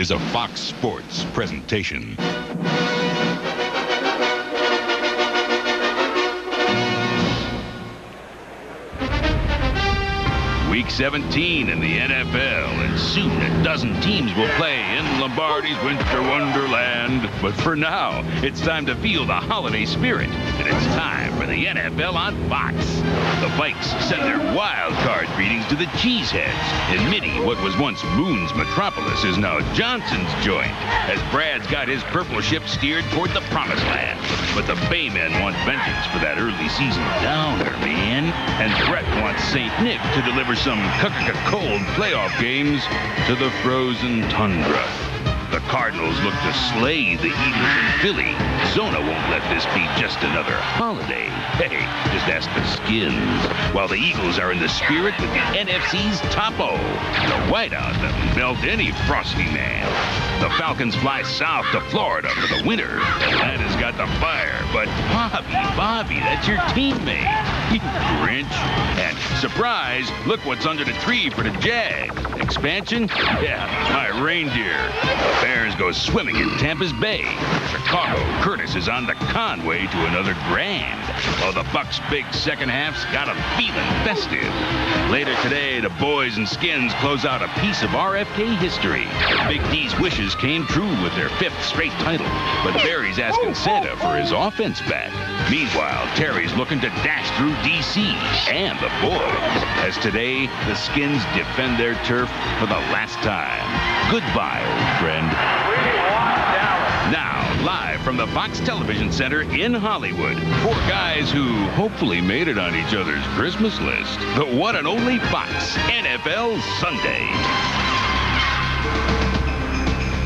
is a Fox Sports presentation. Week 17 in the NFL, and soon a dozen teams will play Lombardi's Winter Wonderland. But for now, it's time to feel the holiday spirit, and it's time for the NFL on Fox. The Vikes send their wild card greetings to the Cheeseheads. In Mini, what was once Moon's metropolis is now Johnson's joint, as Brad's got his purple ship steered toward the promised land. But the Baymen want vengeance for that early season downer, man. And Brett wants St. Nick to deliver some cold playoff games to the frozen tundra. Cardinals look to slay the Eagles in Philly. Zona won't let this be just another holiday. Hey, just ask the Skins. While the Eagles are in the spirit with the NFC's Topo, the whiteout will melt any frosty man. The Falcons fly south to Florida for the winter. That has got the fire, but Bobby, Bobby, that's your teammate. You Grinch. And surprise, look what's under the tree for the Jags. Expansion? Yeah, my reindeer. The Go swimming in Tampa's Bay. Chicago, Curtis is on the Conway to another grand. While the Bucs' big second half's got 'em feeling festive. Later today, the boys and skins close out a piece of RFK history. Big D's wishes came true with their fifth straight title, but Barry's asking Santa for his offense back. Meanwhile, Terry's looking to dash through DC and the boys. As today, the skins defend their turf for the last time. Goodbye, old friend. Live from the Fox Television Center in Hollywood, four guys who hopefully made it on each other's Christmas list. The one and only Fox NFL Sunday.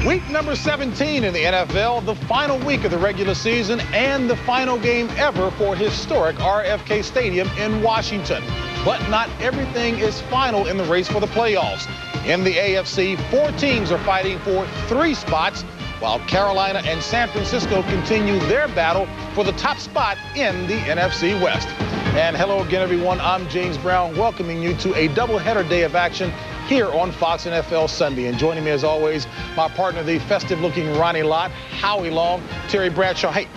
Week number 17 in the NFL, the final week of the regular season, and the final game ever for historic RFK Stadium in Washington. But not everything is final in the race for the playoffs. In the AFC, four teams are fighting for three spots, while Carolina and San Francisco continue their battle for the top spot in the NFC West. And hello again, everyone. I'm James Brown, welcoming you to a doubleheader day of action here on Fox NFL Sunday. And joining me as always, my partner, the festive looking Ronnie Lott, Howie Long, Terry Bradshaw. Hey,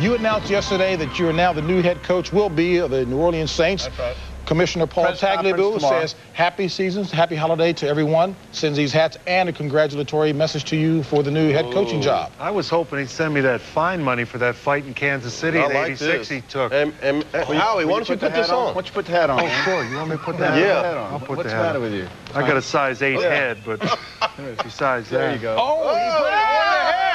you announced yesterday that you are now the new head coach, will be of the New Orleans Saints. That's right. Commissioner Paul Press Tagliabue says happy seasons, happy holiday to everyone, sends these hats and a congratulatory message to you for the new head coaching job. I was hoping he'd send me that fine money for that fight in Kansas City, I the like 86 this. he took. And, and, uh, Howie, why don't you put this on? Why don't you put the hat on? Oh, sure. You want me to put that Yeah. on? Hat on. I'll put What's the the hat matter on. with you? I got a size 8 Yeah. head, but besides that. There you go. Oh, he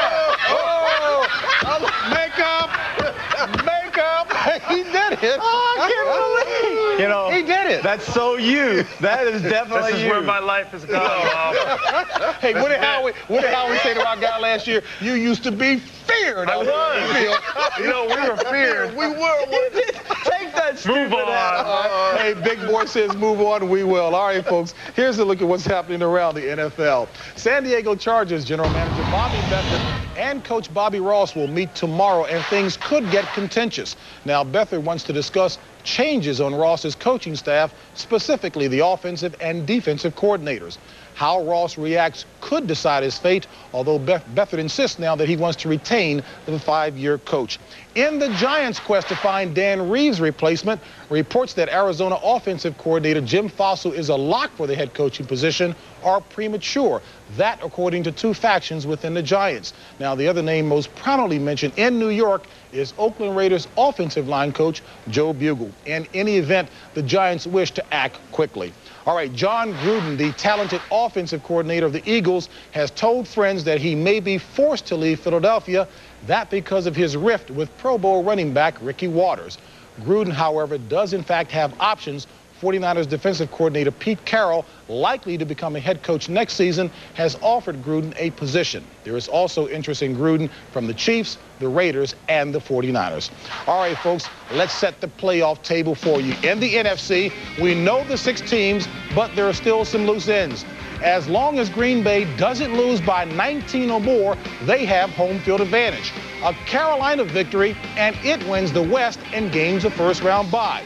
He did it. Oh, I can't believe. You know, He did it. That's so you. That is definitely This is you. where my life has gone. Bob. Hey, what did Howie, what did Howie say to our guy last year? You used to be feared. I was. there in the field. you know, we were feared. We were. Take that Move on. off. Uh, hey, Big Boy says move on, we will. All right, folks, here's a look at what's happening around the NFL. San Diego Chargers General Manager Bobby Beathard and Coach Bobby Ross will meet tomorrow, and things could get contentious. Now, Beathard wants to discuss changes on Ross's coaching staff, specifically the offensive and defensive coordinators. How Ross reacts could decide his fate, although Beth- Beathard insists now that he wants to retain the five-year coach. In the Giants' quest to find Dan Reeves' replacement, reports that Arizona offensive coordinator Jim Fassel is a lock for the head coaching position are premature. That, according to two factions within the Giants. Now, the other name most prominently mentioned in New York is Oakland Raiders offensive line coach Joe Bugel. In any event, the Giants wish to act quickly. All right, Jon Gruden, the talented offensive coordinator of the Eagles, has told friends that he may be forced to leave Philadelphia, that because of his rift with Pro Bowl running back Ricky Watters. Gruden, however, does in fact have options. 49ers defensive coordinator Pete Carroll, likely to become a head coach next season, has offered Gruden a position. There is also interest in Gruden from the Chiefs, the Raiders, and the 49ers. All right, folks, let's set the playoff table for you. In the NFC, we know the six teams, but there are still some loose ends. As long as Green Bay doesn't lose by 19 or more, they have home field advantage. A Carolina victory, and it wins the West and gains a first round bye.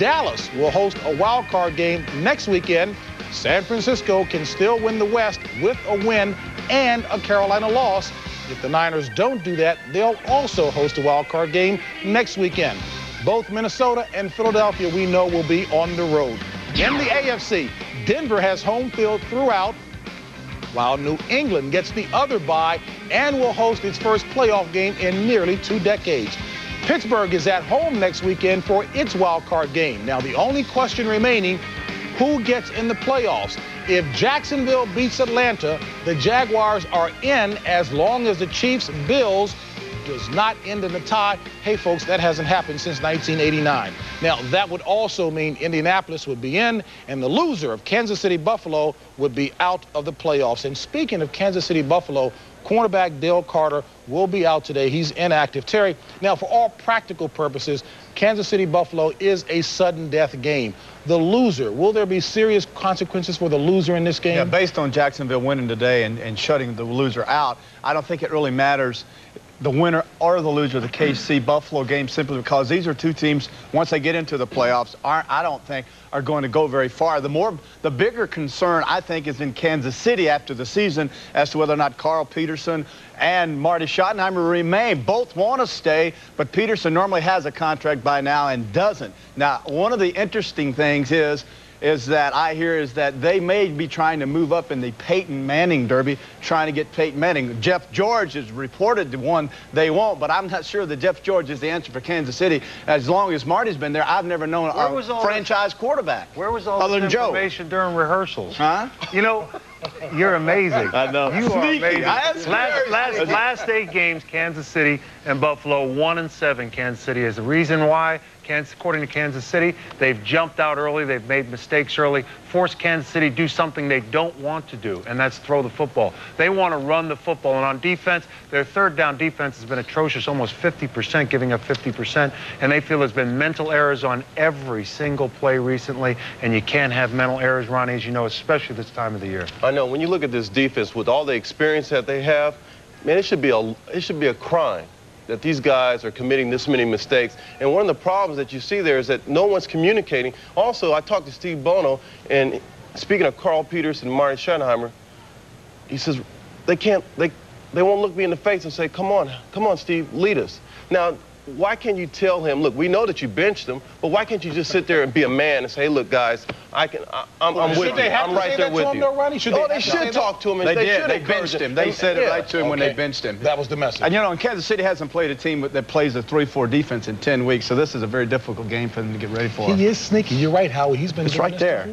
Dallas will host a wild card game next weekend. San Francisco can still win the West with a win and a Carolina loss. If the Niners don't do that, they'll also host a wild card game next weekend. Both Minnesota and Philadelphia, we know, will be on the road. In the AFC, Denver has home field throughout, while New England gets the other bye and will host its first playoff game in nearly two decades. Pittsburgh is at home next weekend for its wild card game. Now, the only question remaining who gets in the playoffs? If Jacksonville beats Atlanta, the Jaguars are in as long as the Chiefs Bills does not end in a tie. Hey, folks, that hasn't happened since 1989. Now, that would also mean Indianapolis would be in, and the loser of Kansas City Buffalo would be out of the playoffs. And speaking of Kansas City Buffalo, cornerback Dale Carter will be out today. He's inactive. Terry, now, for all practical purposes, Kansas City Buffalo is a sudden death game. The loser, will there be serious consequences for the loser in this game? Yeah, based on Jacksonville winning today and, and shutting the loser out, I don't think it really matters the winner or the loser of the KC Buffalo game simply because these are two teams, once they get into the playoffs, aren't, I don't think, are going to go very far. The more, the bigger concern, I think, is in Kansas City after the season as to whether or not Carl Peterson and Marty Schottenheimer remain. Both want to stay, but Peterson normally has a contract by now and doesn't. Now, one of the interesting things is is that I hear is that they may be trying to move up in the Peyton Manning Derby, trying to get Peyton Manning. Jeff George is reported to one they won't, but I'm not sure that Jeff George is the answer for Kansas City. As long as Marty's been there, I've never known Where a franchise this, quarterback. Where was all other this information Joe? during rehearsals? Huh? You know, you're amazing. I know. You are amazing. Last, last, last eight games, Kansas City and Buffalo, one and seven. Kansas City is the reason why. Kansas, according to Kansas City, they've jumped out early. They've made mistakes early. Forced Kansas City do something they don't want to do, and that's throw the football. They want to run the football, and on defense, their third down defense has been atrocious, almost 50%, giving up 50%, and they feel there's been mental errors on every single play recently, and you can't have mental errors, Ronnie, as you know, especially this time of the year. I know. When you look at this defense, with all the experience that they have, man, it should be a it should be a crime that these guys are committing this many mistakes. And one of the problems that you see there is that no one's communicating. Also, I talked to Steve Bono, and speaking of Carl Peters and Marty Schottenheimer, he says they can't, they, they won't look me in the face and say, come on, come on, Steve, lead us. Now, why can't you tell him, look, we know that you benched him, but why can't you just sit there and be a man and say, hey, look, guys, I can, I, am well, with you. I'm right there with you. Though, should oh, they, they should talk to him. they, they did. They benched him. They said it right to him okay. when they benched him. That was the message. And you know, and Kansas City hasn't played a team that plays a 3-4 defense in 10 weeks, so this is a very difficult game for them to get ready for. He is sneaky. You're right, Howie. He's been. It's right there.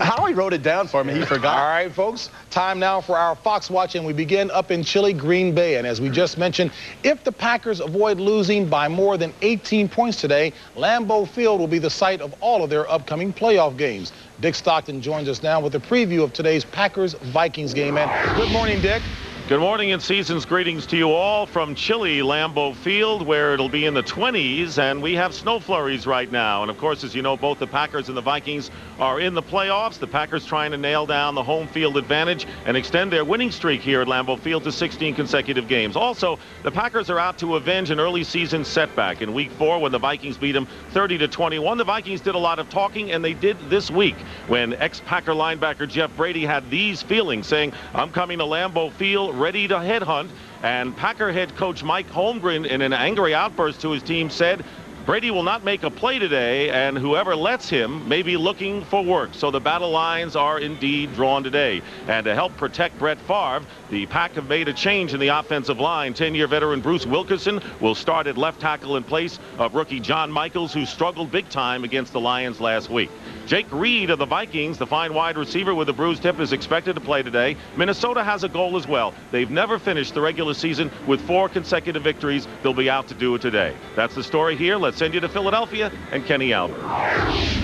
Howie wrote it down for me. He forgot. All right, folks. Time now for our Fox Watch, and we begin up in chilly Green Bay. And as we just mentioned, if the Packers avoid losing by more than 18 points today, Lambeau Field will be the site of all of their upcoming playoff games. Dick Stockton joins us now with a preview of today's Packers-Vikings game. And good morning, Dick. Good morning and season's greetings to you all from chilly Lambeau Field, where it'll be in the 20s, and we have snow flurries right now. And of course, as you know, both the Packers and the Vikings are in the playoffs. The Packers trying to nail down the home field advantage and extend their winning streak here at Lambeau Field to 16 consecutive games. Also, the Packers are out to avenge an early season setback in Week Four when the Vikings beat them 30 to 21. The Vikings did a lot of talking, and they did this week when ex-Packer linebacker Jeff Brady had these feelings, saying, "I'm coming to Lambeau Field." Ready to headhunt. And Packer head coach Mike Holmgren, in an angry outburst to his team, said, Brady will not make a play today, and whoever lets him may be looking for work. So the battle lines are indeed drawn today. And to help protect Brett Favre, the Pack have made a change in the offensive line. 10-year veteran Bruce Wilkerson will start at left tackle in place of rookie John Michels, who struggled big time against the Lions last week. Jake Reed of the Vikings, the fine wide receiver with a bruised hip, is expected to play today. Minnesota has a goal as well. They've never finished the regular season with four consecutive victories. They'll be out to do it today. That's the story here. Let's send you to Philadelphia and Kenny Albert.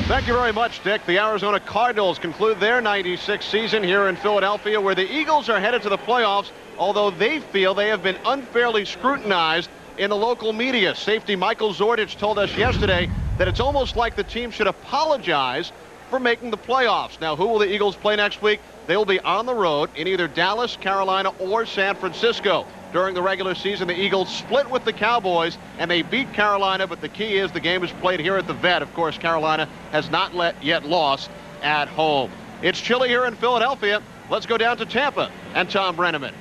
Thank you very much, Dick. The Arizona Cardinals conclude their 96 season here in Philadelphia, where the Eagles are headed to the playoffs, although they feel they have been unfairly scrutinized in the local media. Safety Michael Zordich told us yesterday that it's almost like the team should apologize for making the playoffs. Now, who will the Eagles play next week? They will be on the road in either Dallas, Carolina, or San Francisco. During the regular season, the Eagles split with the Cowboys, and they beat Carolina, but the key is the game is played here at the Vet. Of course, Carolina has not let, yet lost at home. It's chilly here in Philadelphia. Let's go down to Tampa and Tom Brennaman.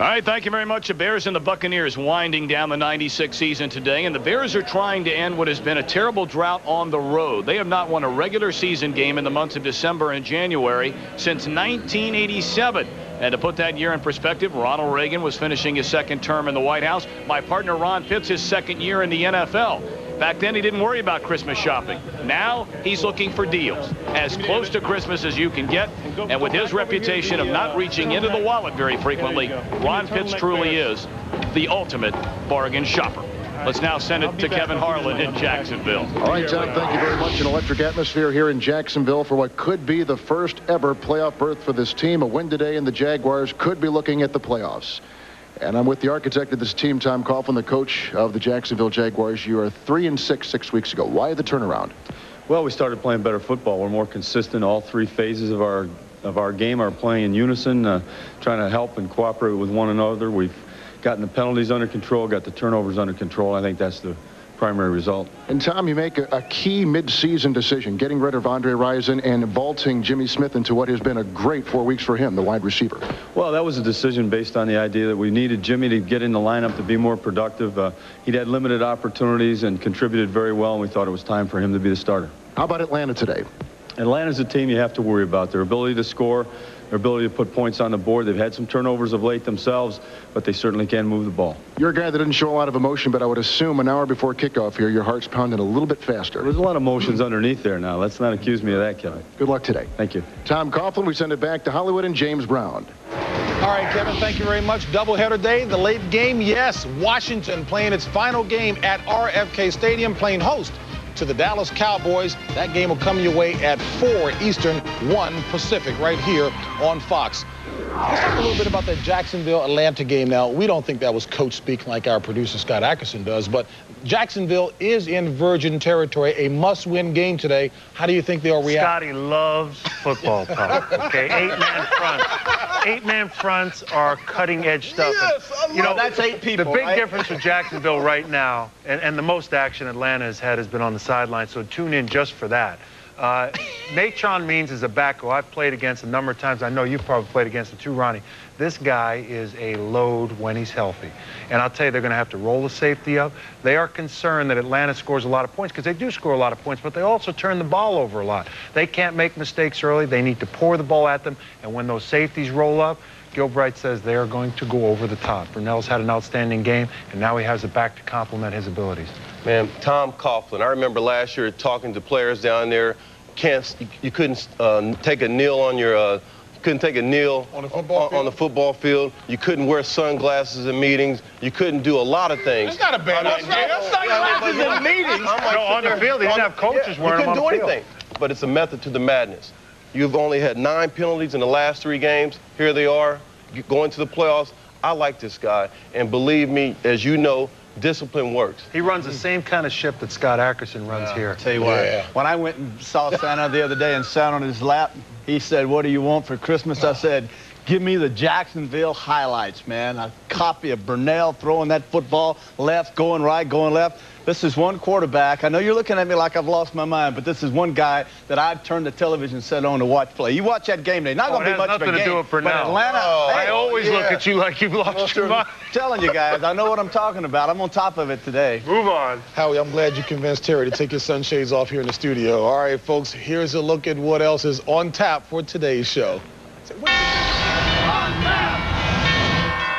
All right, thank you very much. The Bears and the Buccaneers winding down the 96 season today, and the Bears are trying to end what has been a terrible drought on the road. They have not won a regular season game in the months of December and January since 1987. And to put that year in perspective, Ronald Reagan was finishing his second term in the White House. My partner Ron Pitts, his second year in the NFL. Back then, he didn't worry about Christmas shopping. Now, he's looking for deals. As close to Christmas as you can get, and with his reputation of not reaching into the wallet very frequently, Ron Pitts truly is the ultimate bargain shopper. Let's now send it to Kevin Harlan in Jacksonville. All right, John, thank you very much. An electric atmosphere here in Jacksonville for what could be the first ever playoff berth for this team. A win today, and the Jaguars could be looking at the playoffs. And I'm with the architect of this team, Tom Coughlin, the coach of the Jacksonville Jaguars. You are three and six six weeks ago. Why the turnaround? Well, we started playing better football. We're more consistent. All three phases of our of our game are playing in unison, uh, trying to help and cooperate with one another. We've gotten the penalties under control, got the turnovers under control. I think that's the primary result. And Tom, you make a, a key mid-season decision, getting rid of Andre Rison and vaulting Jimmy Smith into what has been a great four weeks for him, the wide receiver. Well, that was a decision based on the idea that we needed Jimmy to get in the lineup to be more productive. Uh, he'd had limited opportunities and contributed very well, and we thought it was time for him to be the starter. How about Atlanta today? Atlanta's a team you have to worry about. Their ability to score, their ability to put points on the board. They've had some turnovers of late themselves, but they certainly can move the ball. You're a guy that didn't show a lot of emotion, but I would assume an hour before kickoff here, your heart's pounding a little bit faster. There's a lot of emotions underneath there now. Let's not accuse me of that, Kevin. Good luck today. Thank you. Tom Coughlin, we send it back to Hollywood and James Brown. All right, Kevin, thank you very much. Doubleheader day, the late game, yes. Washington playing its final game at RFK Stadium, playing host to the Dallas Cowboys. That game will come your way at 4 Eastern, 1 Pacific, right here on Fox. Let's talk a little bit about that Jacksonville Atlanta game now. We don't think that was coach speak like our producer Scott Ackerson does, but Jacksonville is in virgin territory, a must-win game today. How do you think they'll react? Scotty loves football talk. Okay, eight-man fronts. Eight-man fronts are cutting-edge stuff. Yes, love you know, that's eight people, The big right? difference with Jacksonville right now, and, and the most action Atlanta has had has been on the sideline, so tune in just for that. Uh, Natron Means is a back who I've played against a number of times. I know you've probably played against him too, Ronnie. This guy is a load when he's healthy. And I'll tell you, they're going to have to roll the safety up. They are concerned that Atlanta scores a lot of points because they do score a lot of points, but they also turn the ball over a lot. They can't make mistakes early. They need to pour the ball at them. And when those safeties roll up, Gilbride says they are going to go over the top. Brunell's had an outstanding game, and now he has a back to complement his abilities. Man, Tom Coughlin. I remember last year talking to players down there. Can't you, you couldn't uh, take a kneel on your uh, you couldn't take a kneel On the football on, on field? the football field. You couldn't wear sunglasses in meetings. You couldn't do a lot of things. That's not a bad I mean, idea. That's not yeah, glasses in meetings. I'm like No, on the field, they didn't the- have coaches yeah, wearing You couldn't on do the field. anything. But it's a method to the madness. You've only had nine penalties in the last three games. Here they are, g- going to the playoffs. I like this guy, and believe me, as you know, discipline works. He runs the same kind of ship that Scott Ackerson runs here. Tell you what, Yeah. when I went and saw Santa the other day and sat on his lap, he said, what do you want for Christmas? I said, give me the Jacksonville highlights, man. A copy of Burnell throwing that football left, going right, going left. This is one quarterback. I know you're looking at me like I've lost my mind, but this is one guy that I've turned the television set on to watch play. You watch that game day. Not Oh, going to it be has much of a nothing to game. do with but Burnell. Atlanta, Oh, I hey, always look at you like you've lost your mind. telling you guys, I know what I'm talking about. I'm on top of it today. Move on. Howie, I'm glad you convinced Terry to take his sunshades off here in the studio. All right, folks, here's a look at what else is on tap for today's show.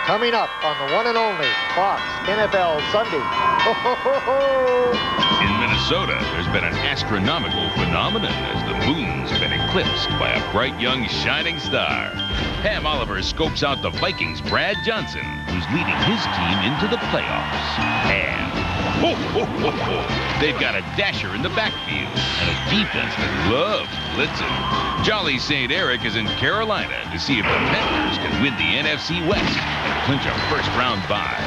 Coming up on the one and only Fox NFL Sunday. In Minnesota, there's been an astronomical phenomenon as the moon's been eclipsed by a bright young shining star. Pam Oliver scopes out the Vikings' Brad Johnson, who's leading his team into the playoffs. Pam. Ho, ho, ho, ho. They've got a dasher in the backfield and a defense that loves blitzing. Jolly St. Eric is in Carolina to see if the Panthers can win the NFC West and clinch a first-round bye.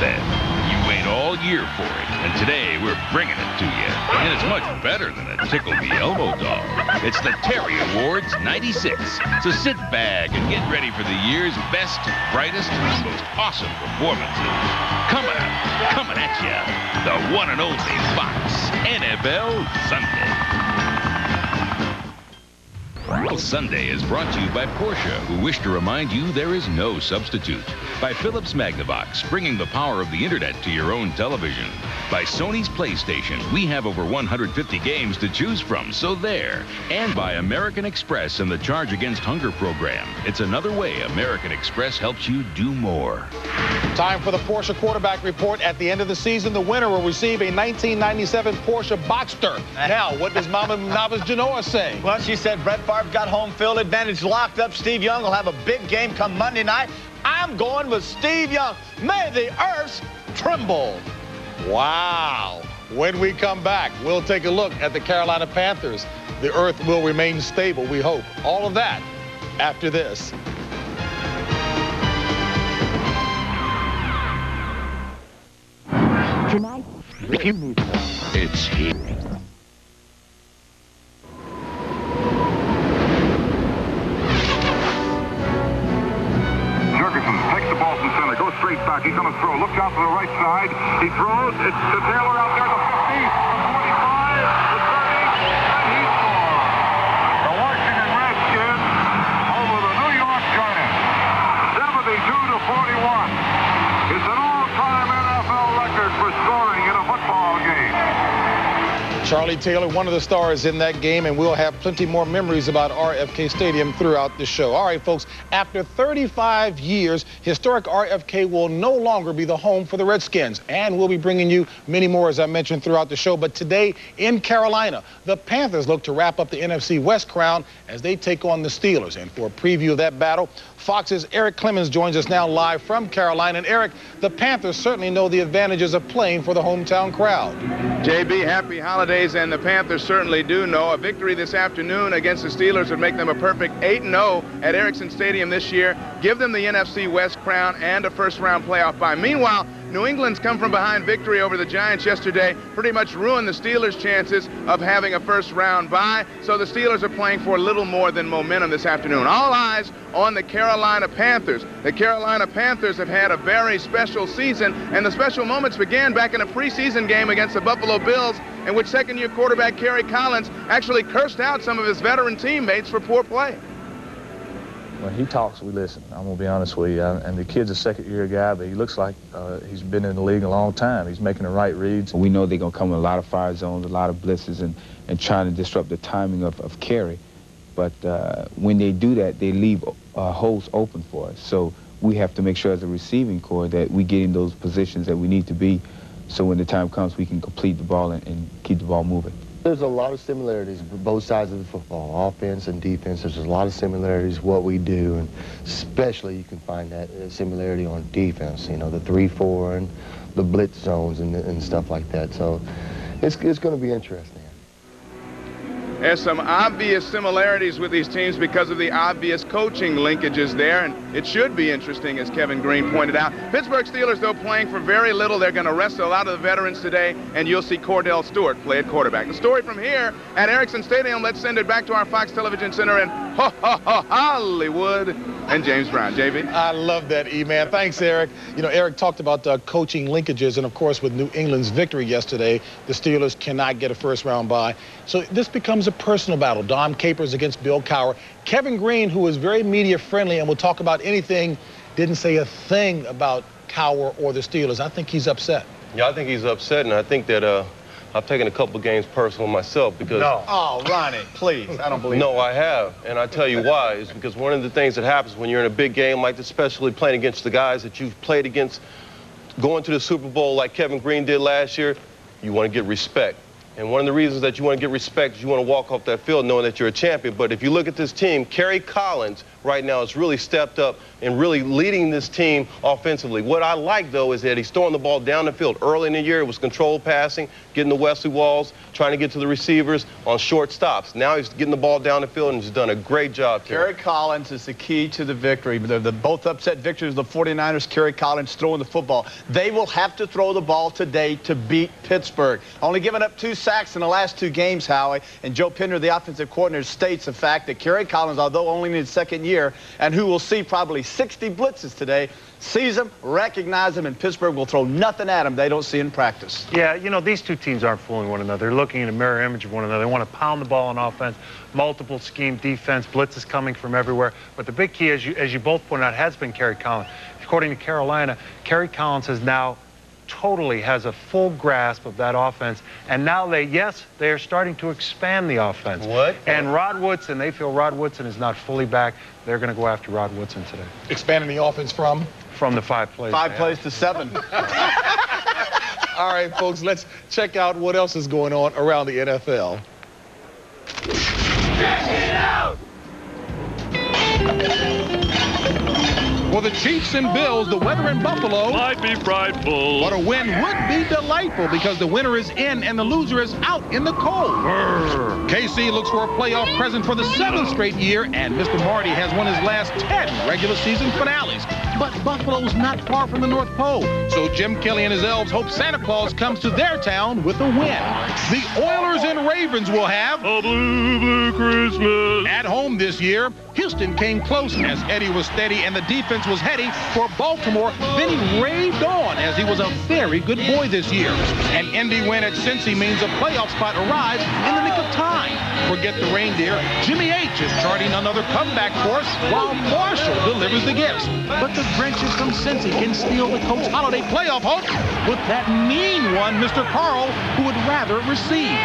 Then you wait all year for it, and today we're bringing it to you. And it's much better than a Tickle Me Elmo dog. It's the Terry Awards 96. So sit back and get ready for the year's best, brightest, and most awesome performances. Coming up, coming at you, the one and only Fox NFL Sunday. Sunday is brought to you by Porsche, who wish to remind you there is no substitute. By Philips Magnavox, bringing the power of the internet to your own television. By Sony's PlayStation, we have over 150 games to choose from, so there. And by American Express and the Charge Against Hunger program. It's another way American Express helps you do more. Time for the Porsche quarterback report. At the end of the season, the winner will receive a 1997 Porsche Boxster. Now, what does Mama Navas Genoa say? Well, she said Brett Favre got home field advantage locked up. Steve Young will have a big game come Monday night. I'm going with Steve Young. May the earth tremble. Wow. When we come back, we'll take a look at the Carolina Panthers. The earth will remain stable, we hope. All of that after this. Tonight, It's here. Straight back. He's going to throw. Looks out to the right side. He throws. It's to Taylor out there, the 50, the 25, the 30, and he scores. The Washington Redskins over the New York Giants, 72 to 41. It's an all-time NFL record for scoring in a football game. Charlie Taylor, one of the stars in that game, and we'll have plenty more memories about RFK Stadium throughout the show. All right, folks, after 35 years, historic RFK will no longer be the home for the Redskins, and we'll be bringing you many more, as I mentioned, throughout the show. But today in Carolina, the Panthers look to wrap up the NFC West crown as they take on the Steelers. And for a preview of that battle, Fox's Eric Clemens joins us now live from Carolina. And Eric, the Panthers certainly know the advantages of playing for the hometown crowd. JB, happy holidays, and the Panthers certainly do know. A victory this afternoon against the Steelers would make them a perfect 8-0 at Ericsson Stadium this year, give them the NFC West crown and a first-round playoff bye. Meanwhile, New England's come from behind victory over the Giants yesterday, pretty much ruined the Steelers' chances of having a first-round bye, so the Steelers are playing for a little more than momentum this afternoon. All eyes on the Carolina Panthers. The Carolina Panthers have had a very special season, and the special moments began back in a preseason game against the Buffalo Bills, in which second-year quarterback Kerry Collins actually cursed out some of his veteran teammates for poor play. When he talks, we listen. I'm gonna be honest with you. And the kid's a second-year guy, but he looks like uh, he's been in the league a long time. He's making the right reads. We know they're gonna come with a lot of fire zones, a lot of blitzes, and, and trying to disrupt the timing of, of Kerry. But uh, when they do that, they leave uh, holes open for us. So we have to make sure as a receiving corps that we get in those positions that we need to be so when the time comes, we can complete the ball and, and keep the ball moving. There's a lot of similarities both sides of the football, offense and defense. There's a lot of similarities what we do, and especially you can find that uh, similarity on defense. You know, the three-four and the blitz zones and, and stuff like that. So it's it's going to be interesting. There's some obvious similarities with these teams because of the obvious coaching linkages there, and it should be interesting, as Kevin Greene pointed out. Pittsburgh Steelers, though, playing for very little. They're going to rest a lot of the veterans today, and you'll see Kordell Stewart play at quarterback. The story from here at Ericsson Stadium, let's send it back to our Fox Television Center in ho, ho, ho, Hollywood, and James Brown. JB? I love that, E-Man. Thanks, Eric. You know, Eric talked about uh, coaching linkages, and of course, with New England's victory yesterday, the Steelers cannot get a first-round bye. So this becomes a personal battle. Dom Capers against Bill Cowher. Kevin Greene, who is very media-friendly and will talk about anything, didn't say a thing about Cowher or the Steelers. I think he's upset. Yeah, I think he's upset, and I think that uh, I've taken a couple games personal myself because. No. Oh, Ronnie, please. I don't believe No, I have, and I tell you why. Is because one of the things that happens when you're in a big game like this, especially playing against the guys that you've played against, going to the Super Bowl like Kevin Greene did last year, you want to get respect. And one of the reasons that you want to get respect is you want to walk off that field knowing that you're a champion. But if you look at this team, Kerry Collins right now has really stepped up and really leading this team offensively. What I like, though, is that he's throwing the ball down the field. Early in the year, it was controlled passing, getting to Wesley Walls, trying to get to the receivers on short stops. Now he's getting the ball down the field and he's done a great job. Kerry Collins is the key to the victory. They're the both upset victories the 49ers. Kerry Collins throwing the football. They will have to throw the ball today to beat Pittsburgh. Only giving up two sacks in the last two games, Howie. And Joe Pendry, the offensive coordinator, states the fact that Kerry Collins, although only in his second year, and who will see probably 60 blitzes today, sees them, recognizes them, and Pittsburgh will throw nothing at them they don't see in practice. Yeah, you know, these two teams aren't fooling one another. They're looking at a mirror image of one another. They want to pound the ball on offense, multiple scheme defense, blitz is coming from everywhere. But the big key, as you, as you both pointed out, has been Kerry Collins. According to Carolina, Kerry Collins has now totally has a full grasp of that offense. And now they, yes, they are starting to expand the offense. What? And Rod Woodson, they feel Rod Woodson is not fully back. They're going to go after Rod Woodson today. Expanding the offense from? From the five plays. Five plays to seven. All right, folks, let's check out what else is going on around the NFL. Check it out! For the Chiefs and Bills, the weather in Buffalo might be frightful. But a win would be delightful because the winner is in and the loser is out in the cold. Brr. KC looks for a playoff present for the seventh straight year, and Mr. Marty has won his last 10 regular season finales. But Buffalo's not far from the North Pole, so Jim Kelly and his elves hope Santa Claus comes to their town with a win. The Oilers and Ravens will have a blue, blue Christmas. At home this year, Houston came close as Eddie was steady and the defense was heady for Baltimore. Then he raved on as he was a very good boy this year. An Indy win at Cincy means a playoff spot arrives in the nick of time. Forget the reindeer. Jimmy H is charting another comeback course while Marshall delivers the gifts. But the Grinches from Cincy can steal the Coach Holiday playoff hope with that mean one, Mr. Carl, who would rather receive.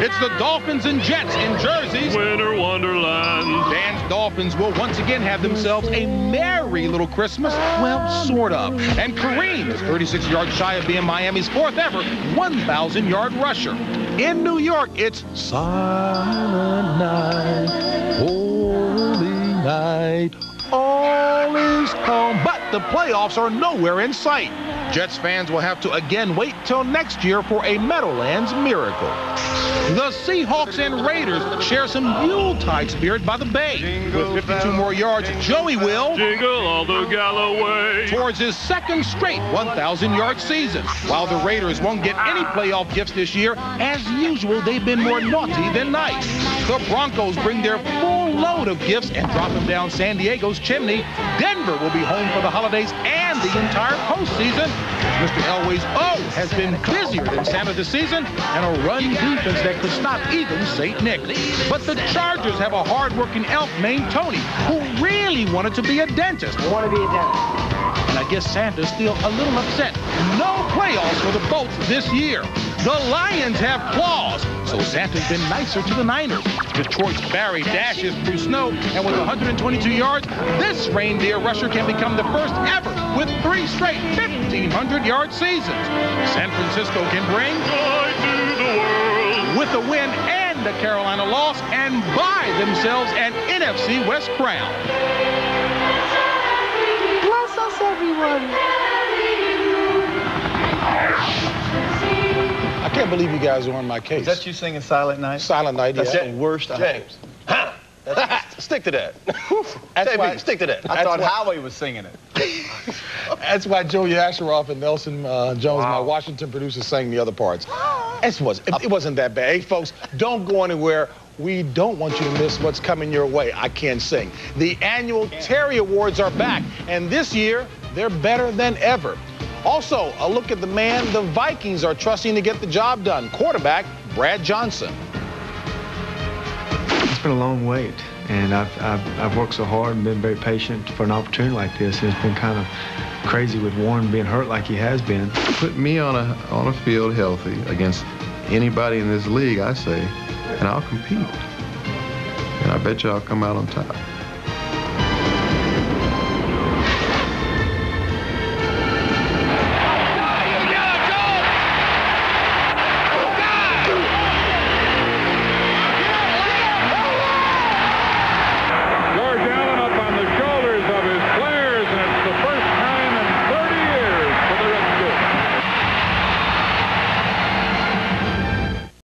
It's the Dolphins and Jets in jerseys. Winter Wonderland. Dan's Dolphins will once again have themselves a merry little Christmas. Well, sort of. And Kareem is 36 yards shy of being Miami's fourth ever 1,000-yard rusher. In New York, it's Silent Night, Holy Night. All is calm, but the playoffs are nowhere in sight. Jets fans will have to again wait till next year for a Meadowlands miracle. The Seahawks and Raiders share some Yuletide spirit by the Bay. With 52 more yards, Joey will jingle all the Galloway towards his second straight 1,000-yard season. While the Raiders won't get any playoff gifts this year, as usual, they've been more naughty than nice. The Broncos bring their full load of gifts and drop them down San Diego's chimney. Denver will be home for the holidays and the entire postseason. Mr. Elway's O has been busier than Santa this season and a run defense that could stop even St. Nick. But the Chargers have a hard-working elf named Tony who really wanted to be a dentist. I Want to be a dentist. And I guess Santa's still a little upset. No playoffs for the Bolts this year. The Lions have claws, so Santa's been nicer to the Niners. Detroit's Barry dashes through snow, and with 122 yards, this reindeer rusher can become the first ever with three straight 1,500-yard seasons. San Francisco can bring the with a win and the Carolina loss and buy themselves an NFC West crown. Bless us, everyone. Can't believe you guys are on my case. Is that you singing Silent Night? Silent Night, That's yeah. the worst. James. Ha! That's, stick to that. That's JB, why- stick to that. I That's thought what- Howie was singing it. That's why Joe Yasharoff and Nelson uh, Jones, my Washington producers, sang the other parts. It, was, it, it wasn't that bad. Hey, folks, don't go anywhere. We don't want you to miss what's coming your way. I can't sing. The annual Terry Awards are back, and this year, they're better than ever. Also, a look at the man the Vikings are trusting to get the job done, quarterback Brad Johnson. It's been a long wait, and I've, I've, I've worked so hard and been very patient for an opportunity like this. And it's been kind of crazy with Warren being hurt like he has been. Put me on a on a field healthy against anybody in this league, I say, and I'll compete. And I bet you I'll come out on top.